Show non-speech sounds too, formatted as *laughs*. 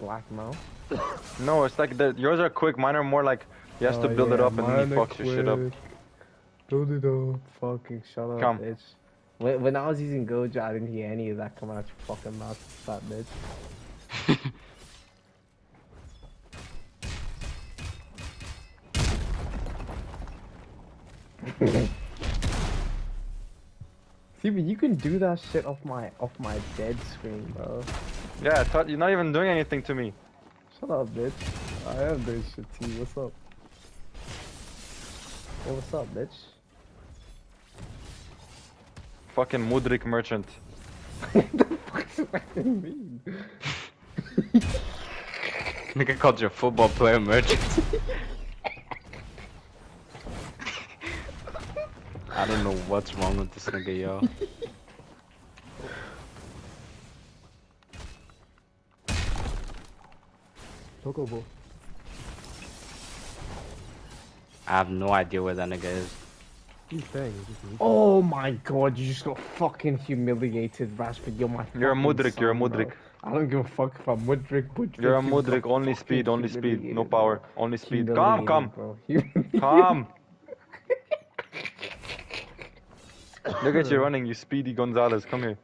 black now. *laughs* No, it's like the yours are quick. Mine are more like he has to Oh, build it up and then he mine fucks your shit up. Build it up. Fucking shut up, Come. bitch. When, when I was using Gojo, I didn't hear any of that coming out your fucking mouth, fat bitch. *laughs* *laughs* See, but you can do that shit off my off my dead screen, bro. Yeah, I thought you're not even doing anything to me. Shut up, bitch. I am doing shit to you. What's up? Hey, what's up, bitch? Fucking Mudryk merchant. what the fuck does that mean? *laughs* Nigga called you a football player merchant. *laughs* I don't know what's wrong with this nigga, yo. Chocobo. I have no idea where that nigga is. He's saying Oh my god, you just got fucking humiliated, Rashford. You're my You're a fucking Mudryk, you're a son, bro. Mudryk. I don't give a fuck if I'm Mudryk, Mudryk. You're a you Mudryk, only speed, only speed, no power, only speed. Come, come, bro. *laughs* come. Look at you running, you speedy Gonzales. Come here.